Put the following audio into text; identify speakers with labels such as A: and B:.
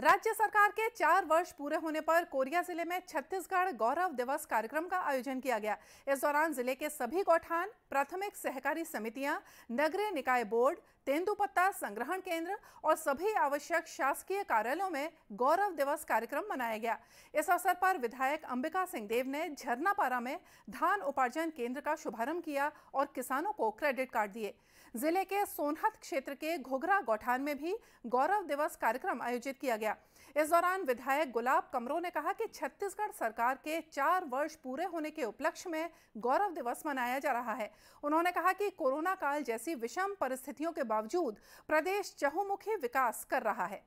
A: राज्य सरकार के चार वर्ष पूरे होने पर कोरिया ज़िले में छत्तीसगढ़ गौरव दिवस कार्यक्रम का आयोजन किया गया। इस दौरान ज़िले के सभी गौठान, प्राथमिक सहकारी समितियाँ, नगरीय निकाय बोर्ड तेंदुपत्ता संग्रहण केंद्र और सभी आवश्यक शासकीय कार्यालयों में गौरव दिवस कार्यक्रम मनाया गया। इस अवसर पर विधायक अंबिका सिंह देव ने झरनापारा में धान उपार्जन केंद्र का शुभारंभ किया और किसानों को क्रेडिट कार्ड दिए। ज़िले के सोनहत क्षेत्र के घोघरा गौठान में भी गौरव दिवस कार्यक्रम आयोजित किया गया। इस दौरान विधायक गुलाब कमरो ने कहा कि छत्तीसगढ़ सरकार के चार वर्ष पूरे होने के उपलक्ष्य में गौरव दिवस मनाया जा रहा है। उन्होंने कहा कि कोरोना काल जैसी विषम परिस्थितियों के बावजूद प्रदेश चहुमुखी विकास कर रहा है।